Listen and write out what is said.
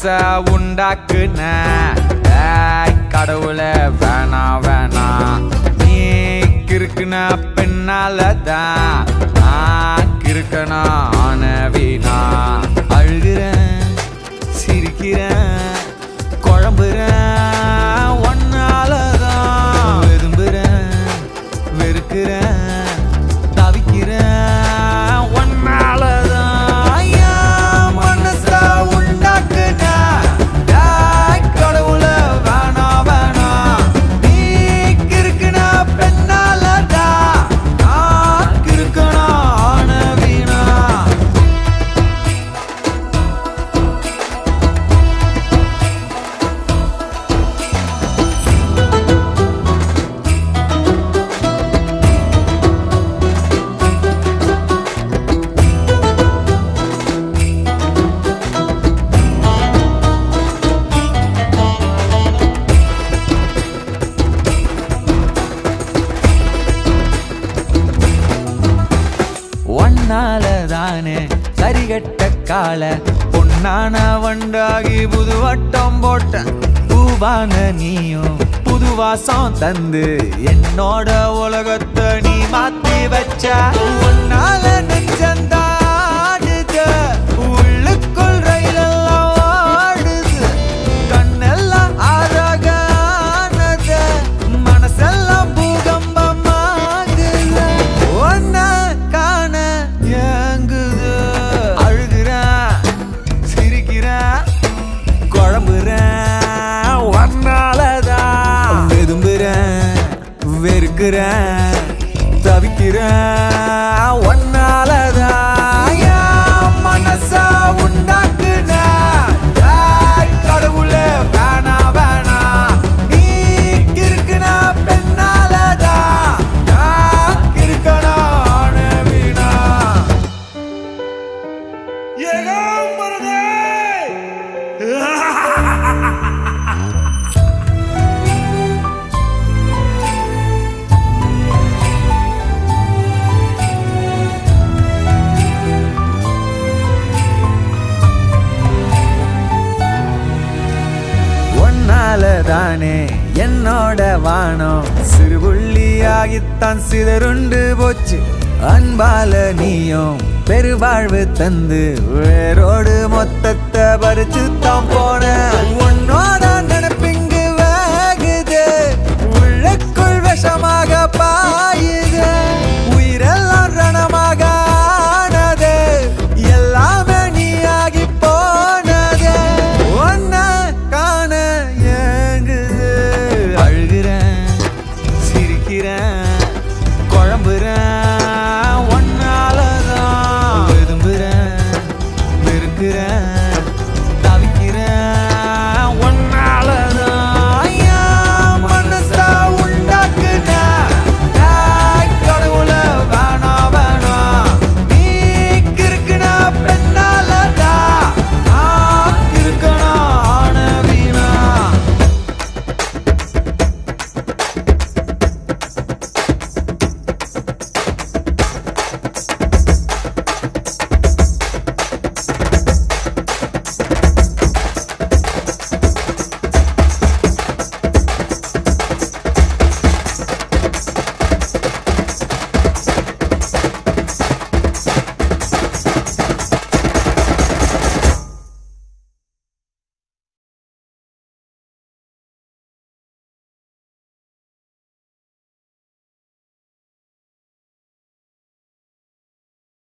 பழச உண்டாக்குன. நானு சரிகட்ட கால. பொன்னான வண்டாகி புது வட்டம் போட்ட பூவான நீயும் புது வாசம் தந்து என்னோட உலகத்தை நீ மாத்தி வச்ச. உன்னால நெஞ்சந்த அழுகிறேன் தவிக்கிறேன் தானே என்னோட வானம்? சிறுபுள்ளியாகித்தான் சிதறுண்டு போச்சு. அன்பால நீயும் பெருவாழ்வு தந்து வேரோடு மொத்தத்தை பறிச்சு தான் போ